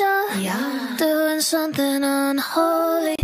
Yeah. Doing something unholy.